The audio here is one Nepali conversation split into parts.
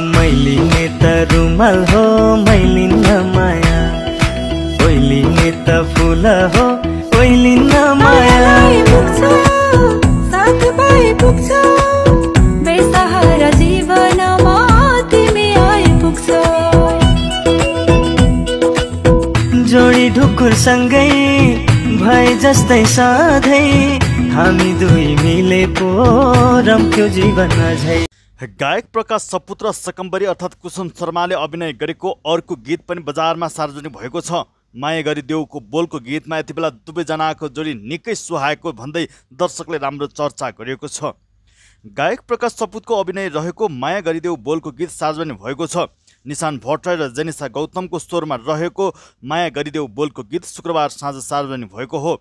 मैलिने त रुमाल हो मैलिन्न माया ओइलिने त फुल हो ओइलिन्न माया मायालाई पुग्छ साथ पाए पुग्छ। बेसहारा जीवनमा तिमी आइपुग्छ जोडी ढुकुर सँगै भए जस्तै सधैँ। हामी दुई मिले पो रम्थ्यो जीवन अझै। गायक प्रकाश सपुत र सकम्बरी अर्थात् कुसुम शर्माले अभिनय गरेको अर्को गीत पनि बजारमा सार्वजनिक भएको छ। माया गरी देउको बोलको गीतमा यति बेला दुवैजनाको जोडी निकै सुहाएको भन्दै दर्शकले राम्रो चर्चा गरिएको छ। गायक प्रकाश सपुतको अभिनय रहेको माया गरिदेऊ बोलको गीत सार्वजनिक भएको छ। निशान भट्टराई र जेनिसा गौतमको स्वरमा रहेको माया गरिदेऊ बोलको गीत शुक्रबार साँझ सार्वजनिक भएको हो।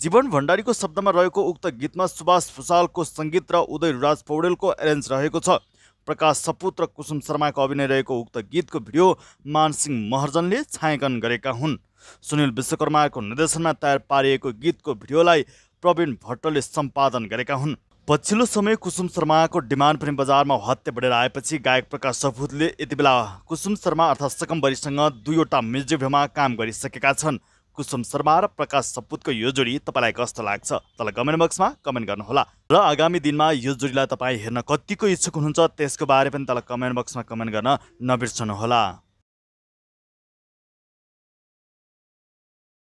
जीवन भण्डारीको शब्दमा रहेको उक्त गीतमा सुभाष भुषालको सङ्गीत र उदय रुराज पौडेलको एरेन्ज रहेको छ। प्रकाश सपुत र कुसुम शर्माको अभिनय रहेको उक्त गीतको भिडियो मानसिंह महर्जनले छायाङ्कन गरेका हुन्। सुनिल विश्वकर्माको निर्देशनमा तयार पारिएको गीतको भिडियोलाई प्रवीण भट्टले सम्पादन गरेका हुन्। पछिल्लो समय कुसुम शर्माको डिमान्ड पनि बजारमा हत्या बढेर आएपछि गायक प्रकाश सपुतले यति बेला कुसुम शर्मा अर्थात् सकम्बरीसँग दुईवटा म्युजिक भिडियोमा काम गरिसकेका छन्। कुसुम शर्मा र प्रकाश सपुतको यो जोडी तपाईँलाई कस्तो लाग्छ? तल कमेन्ट बक्समा कमेन्ट गर्नुहोला। र आगामी दिनमा यो जोडीलाई तपाईँ हेर्न कतिको इच्छुक हुनुहुन्छ त्यसको बारे पनि तल कमेन्ट बक्समा कमेन्ट गर्न नबिर्सनुहोला।